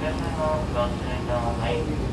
車のご注意ください。